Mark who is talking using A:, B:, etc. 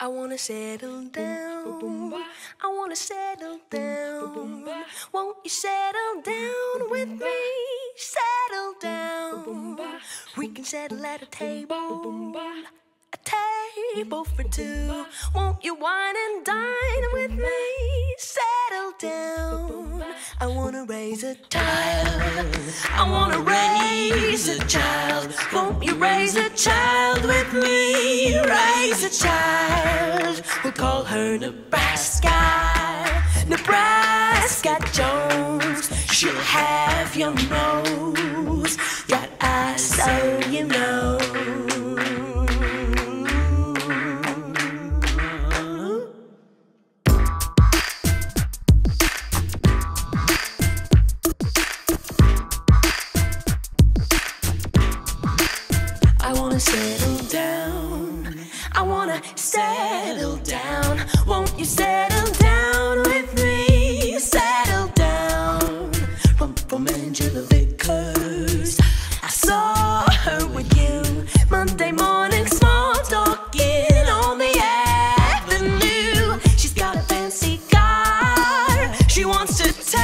A: I wanna settle down. I wanna settle down. Won't you settle down with me? Settle down. We can settle at a table. A table for two. Won't you wine and dine with me? I wanna raise a child. I wanna raise a child. Won't you raise a child with me? Raise a child. We'll call her Nebraska. Nebraska Jones. She'll have your nose. wanna settle down. I wanna settle down. Won't you settle down with me? Settle down. From from Angela Vickers. I saw her with you Monday morning, small talking on the avenue. She's got a fancy car. She wants to take.